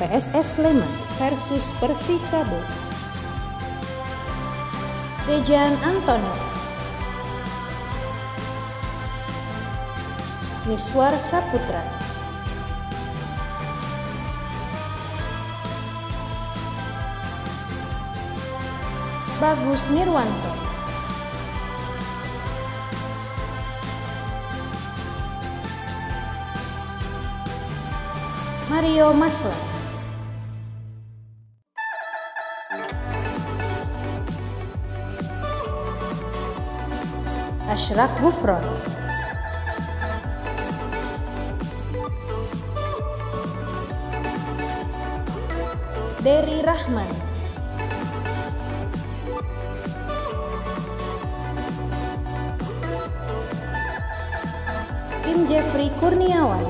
PSS Sleman versus Persikabo. Dejan Antonio Miswar Saputra. Bagus Nirwanto. Mario Masla Ashraf Gufron Dery Rahman Tim Jeffrey Kurniawan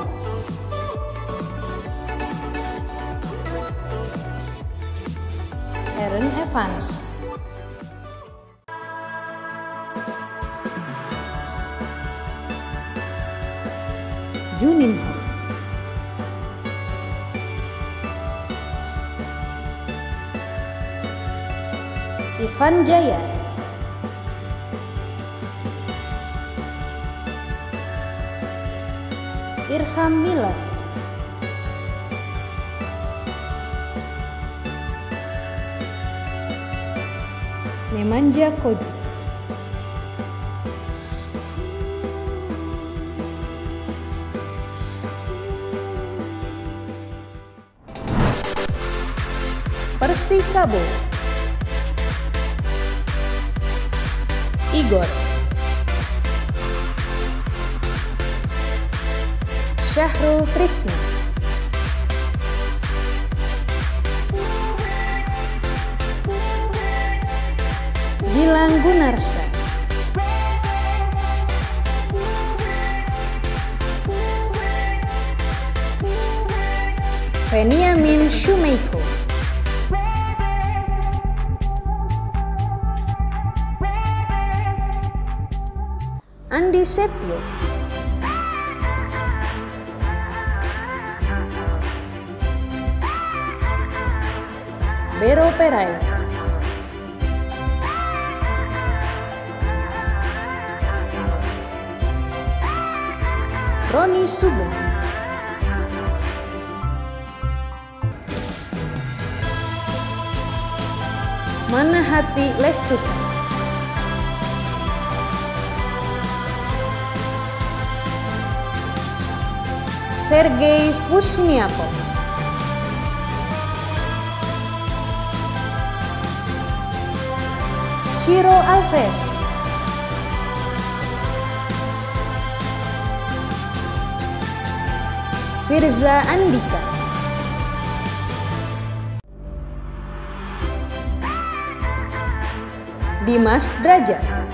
Aaron Evans Juninho Ivan Jaya. Irham Miller Nemanja Koji Persikabo Igor. Syahrul Krisna Gilang Gunarsa. Veniamin Shumeiko Andi Setio. Vero Perai. Roni Sugeng Mana hati Lestusan Sergei Fusniakov Ciro Alves. Firza Andika. Dimas Drajat